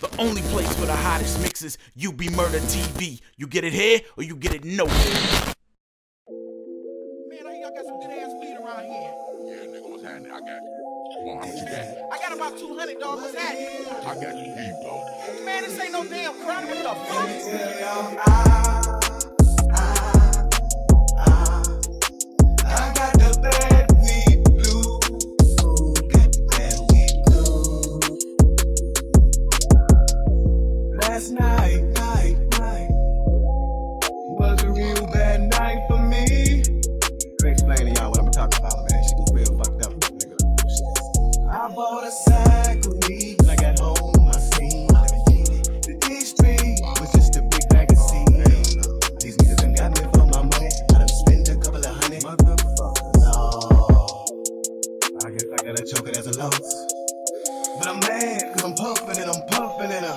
The only place for the hottest mixes, UBMurda TV. You get it here or you get it nowhere. Man, I got some good ass around here. Yeah, nigga, what's happening? I got you got? I got about 200, dog. What's that? I got you bro. Man, this ain't no damn crime. What the fuck? head, cause I'm pumping and I'm pumping and I,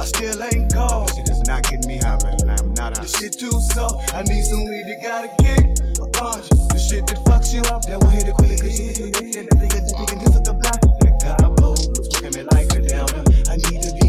I still ain't gone. Shit is not getting me high, man. I'm not high. This shit too soft. I need some weed that gotta get my orange. The shit that fucks you up, that will hit it quicker. Cause you can get that the block. That God, I'm working like a downer. I need to be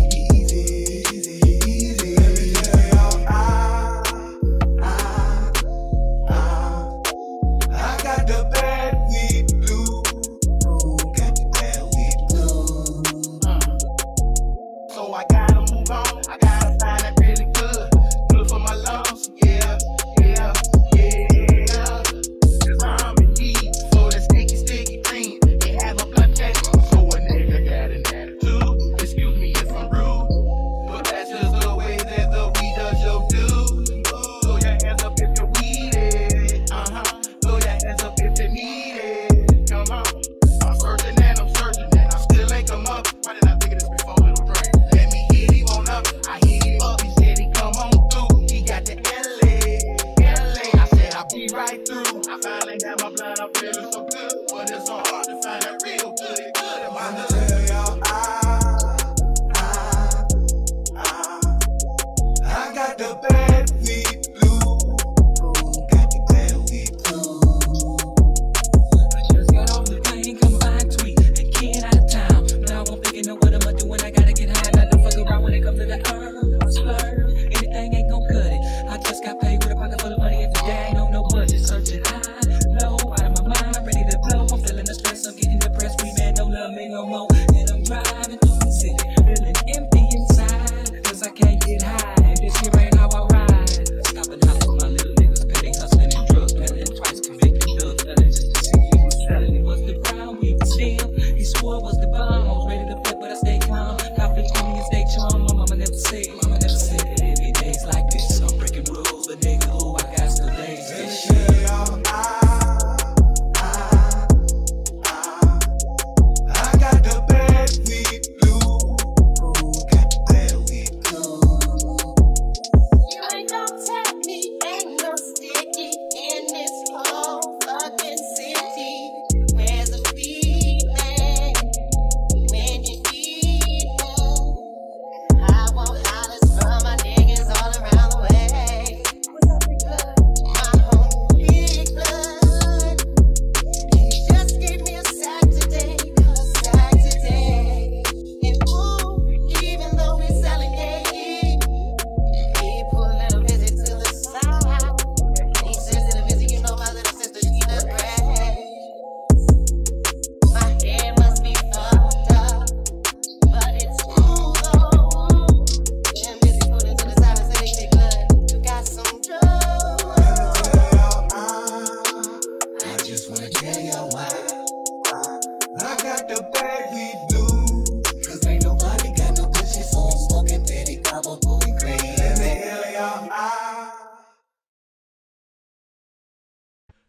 finally got my blood I'm feeling so good. But it's so hard to find that real good.